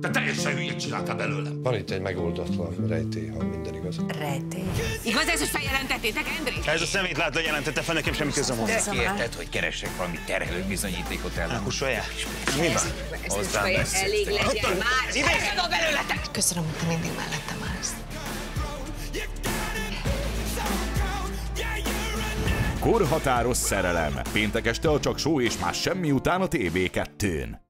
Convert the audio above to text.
Te teljesen hülyét csináltál belőlem. Van itt egy megoldatlan rejtély, ha minden igaz. Rejtély. Igaz ez, hogy feljelentettétek, Endri? Ez a szemétlátó jelentette fel, nekem semmi közöm hozzá. Te kérted, hogy keressek valami terhelő bizonyítékot ellen. saját. Mi van? Hozzám. Elég legyen már! Elég belőletek! Köszönöm, hogy te mindig mellettem állsz. Korhatáros szerelem. Péntek este a Csak Só és más semmi után a TV2-n.